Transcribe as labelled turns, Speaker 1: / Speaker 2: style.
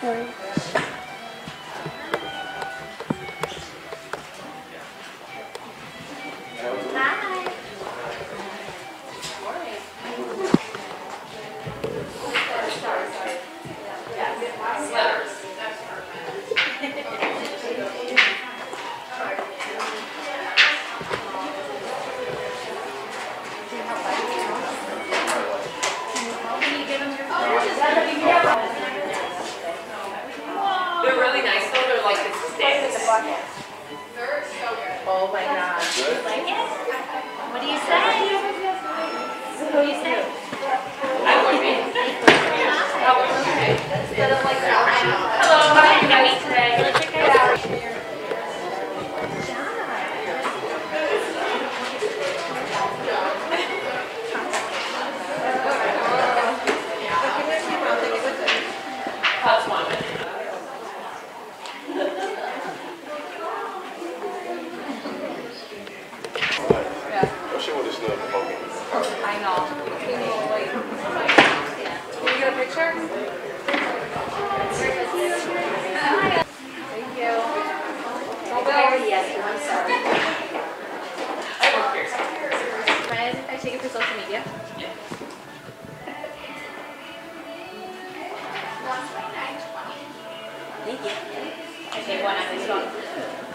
Speaker 1: Sorry. Oh
Speaker 2: my god.
Speaker 3: Do you
Speaker 2: like
Speaker 4: it? What do you say?
Speaker 2: What do you say?
Speaker 1: I would be. I would be.
Speaker 3: Would have snuck up me.
Speaker 2: I know. Can you get a picture? Thank you. Mobile. Yes, I'm sorry. Fred, I take it for social media.
Speaker 1: Thank you.
Speaker 2: Okay, one on this one.